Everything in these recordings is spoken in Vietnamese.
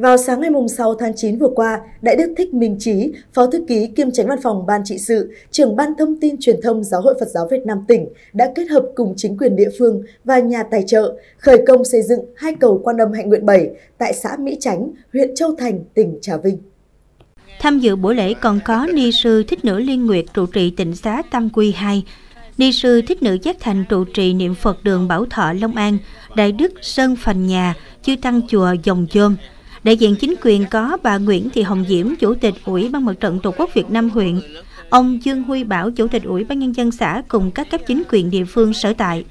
Vào sáng ngày 6 tháng 9 vừa qua, Đại đức Thích Minh Trí, Phó Thư ký kiêm tránh văn phòng Ban trị sự, trưởng Ban Thông tin Truyền thông Giáo hội Phật giáo Việt Nam tỉnh đã kết hợp cùng chính quyền địa phương và nhà tài trợ khởi công xây dựng hai cầu quan âm hạnh nguyện 7 tại xã Mỹ Chánh, huyện Châu Thành, tỉnh Trà Vinh. Tham dự buổi lễ còn có Ni sư Thích Nữ Liên Nguyệt trụ trì tỉnh xá Tam Quy 2, Ni sư Thích Nữ Giác Thành trụ trì niệm Phật đường Bảo Thọ Long An, Đại Đức Sơn Phành Nhà, Chư Tăng Chùa Dòng Chôm, Đại diện chính quyền có bà Nguyễn Thị Hồng Diễm, Chủ tịch Ủy ban Mặt trận Tổ quốc Việt Nam huyện, ông Dương Huy Bảo, Chủ tịch Ủy ban Nhân dân xã cùng các cấp chính quyền địa phương sở tại.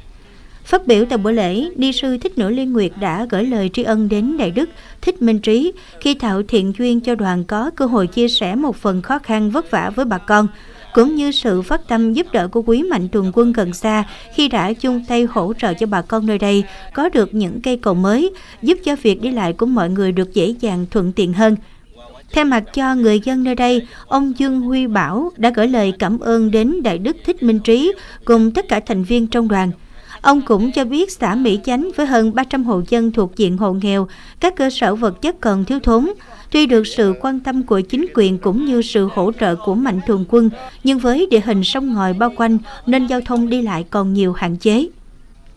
Phát biểu tại buổi lễ, Ni sư Thích Nữ Liên Nguyệt đã gửi lời tri ân đến Đại Đức Thích Minh Trí khi tạo thiện duyên cho đoàn có cơ hội chia sẻ một phần khó khăn vất vả với bà con, cũng như sự phát tâm giúp đỡ của quý mạnh thường quân gần xa khi đã chung tay hỗ trợ cho bà con nơi đây có được những cây cầu mới, giúp cho việc đi lại của mọi người được dễ dàng thuận tiện hơn. Thay mặt cho người dân nơi đây, ông Dương Huy Bảo đã gửi lời cảm ơn đến Đại Đức Thích Minh Trí cùng tất cả thành viên trong đoàn. Ông cũng cho biết xã Mỹ Chánh với hơn 300 hộ dân thuộc diện hộ nghèo, các cơ sở vật chất còn thiếu thốn. Tuy được sự quan tâm của chính quyền cũng như sự hỗ trợ của mạnh thường quân, nhưng với địa hình sông ngòi bao quanh nên giao thông đi lại còn nhiều hạn chế.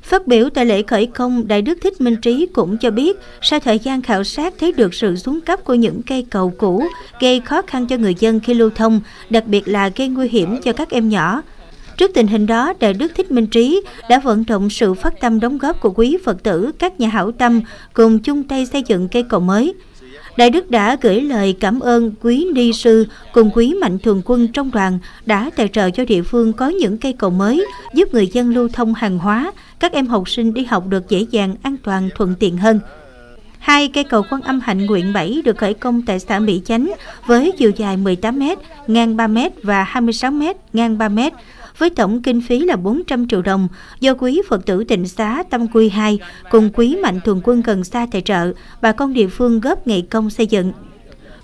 Phát biểu tại lễ khởi công, Đại đức Thích Minh Trí cũng cho biết, sau thời gian khảo sát thấy được sự xuống cấp của những cây cầu cũ, gây khó khăn cho người dân khi lưu thông, đặc biệt là gây nguy hiểm cho các em nhỏ. Trước tình hình đó, Đại đức Thích Minh Trí đã vận động sự phát tâm đóng góp của quý Phật tử, các nhà hảo tâm cùng chung tay xây dựng cây cầu mới. Đại Đức đã gửi lời cảm ơn quý ni sư cùng quý mạnh thường quân trong đoàn đã tài trợ cho địa phương có những cây cầu mới giúp người dân lưu thông hàng hóa, các em học sinh đi học được dễ dàng, an toàn, thuận tiện hơn. Hai cây cầu quan âm hạnh nguyện 7 được khởi công tại xã Mỹ Chánh với chiều dài 18m, ngang 3m và 26m, ngang 3m với tổng kinh phí là 400 triệu đồng do quý Phật tử tịnh xá Tâm Quy 2 cùng quý mạnh thường quân gần xa tài trợ, bà con địa phương góp ngày công xây dựng.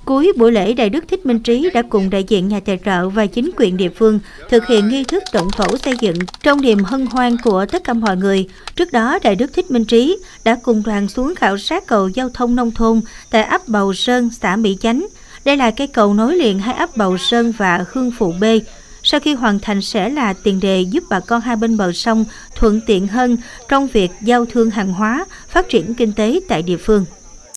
Cuối buổi lễ, Đại Đức Thích Minh Trí đã cùng đại diện nhà tài trợ và chính quyền địa phương thực hiện nghi thức động thổ xây dựng trong niềm hân hoan của tất cả mọi người. Trước đó, Đại Đức Thích Minh Trí đã cùng đoàn xuống khảo sát cầu giao thông nông thôn tại ấp Bầu Sơn, xã Mỹ Chánh. Đây là cây cầu nối liền hai ấp Bầu Sơn và Hương Phụ B, sau khi hoàn thành sẽ là tiền đề giúp bà con hai bên bờ sông thuận tiện hơn trong việc giao thương hàng hóa, phát triển kinh tế tại địa phương.